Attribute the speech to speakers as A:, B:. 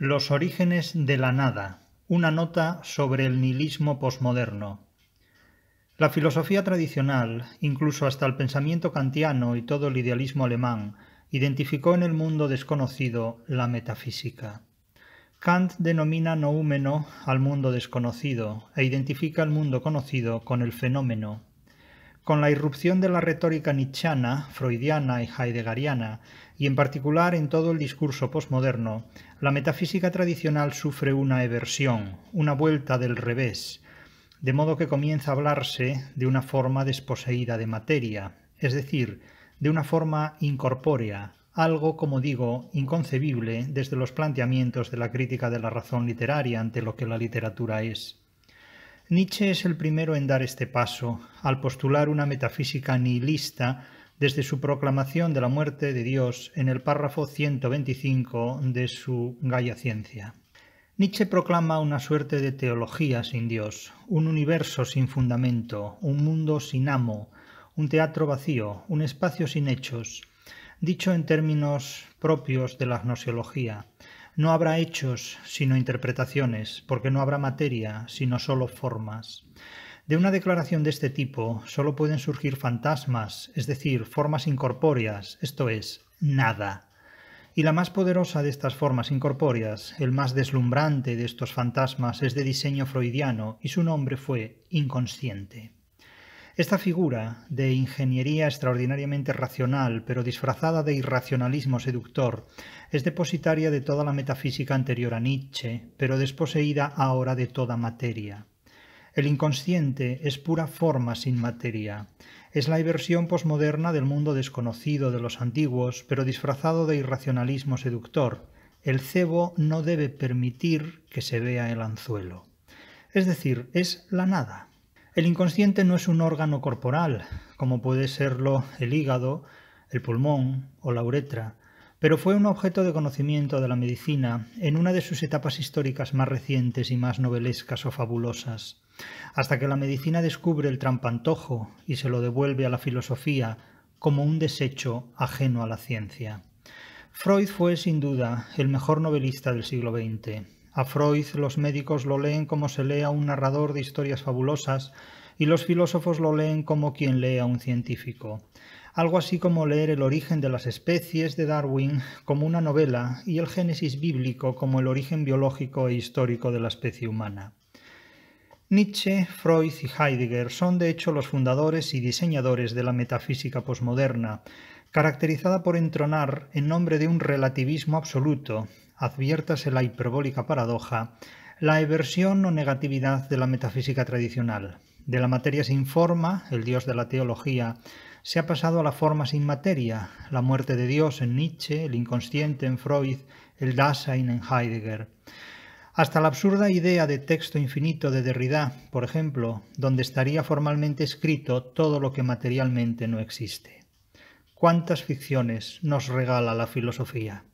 A: Los orígenes de la nada. Una nota sobre el nihilismo posmoderno. La filosofía tradicional, incluso hasta el pensamiento kantiano y todo el idealismo alemán, identificó en el mundo desconocido la metafísica. Kant denomina noúmeno al mundo desconocido e identifica el mundo conocido con el fenómeno. Con la irrupción de la retórica nietzscheana, freudiana y heideggeriana, y en particular en todo el discurso posmoderno, la metafísica tradicional sufre una eversión, una vuelta del revés, de modo que comienza a hablarse de una forma desposeída de materia, es decir, de una forma incorpórea, algo, como digo, inconcebible desde los planteamientos de la crítica de la razón literaria ante lo que la literatura es. Nietzsche es el primero en dar este paso, al postular una metafísica nihilista desde su proclamación de la muerte de Dios en el párrafo 125 de su Gaia Ciencia. Nietzsche proclama una suerte de teología sin Dios, un universo sin fundamento, un mundo sin amo, un teatro vacío, un espacio sin hechos. Dicho en términos propios de la gnosiología, no habrá hechos sino interpretaciones, porque no habrá materia sino sólo formas. De una declaración de este tipo solo pueden surgir fantasmas, es decir, formas incorpóreas, esto es, nada. Y la más poderosa de estas formas incorpóreas, el más deslumbrante de estos fantasmas, es de diseño freudiano y su nombre fue inconsciente. Esta figura de ingeniería extraordinariamente racional, pero disfrazada de irracionalismo seductor, es depositaria de toda la metafísica anterior a Nietzsche, pero desposeída ahora de toda materia. El inconsciente es pura forma sin materia. Es la inversión posmoderna del mundo desconocido de los antiguos, pero disfrazado de irracionalismo seductor. El cebo no debe permitir que se vea el anzuelo. Es decir, es la nada. El inconsciente no es un órgano corporal, como puede serlo el hígado, el pulmón o la uretra, pero fue un objeto de conocimiento de la medicina en una de sus etapas históricas más recientes y más novelescas o fabulosas hasta que la medicina descubre el trampantojo y se lo devuelve a la filosofía como un desecho ajeno a la ciencia. Freud fue sin duda el mejor novelista del siglo XX. A Freud los médicos lo leen como se lee a un narrador de historias fabulosas y los filósofos lo leen como quien lee a un científico. Algo así como leer el origen de las especies de Darwin como una novela y el Génesis bíblico como el origen biológico e histórico de la especie humana. Nietzsche, Freud y Heidegger son de hecho los fundadores y diseñadores de la metafísica posmoderna, caracterizada por entronar en nombre de un relativismo absoluto, adviértase la hiperbólica paradoja, la eversión o negatividad de la metafísica tradicional. De la materia sin forma, el dios de la teología, se ha pasado a la forma sin materia, la muerte de Dios en Nietzsche, el inconsciente en Freud, el Dasein en Heidegger hasta la absurda idea de texto infinito de Derrida, por ejemplo, donde estaría formalmente escrito todo lo que materialmente no existe. ¿Cuántas ficciones nos regala la filosofía?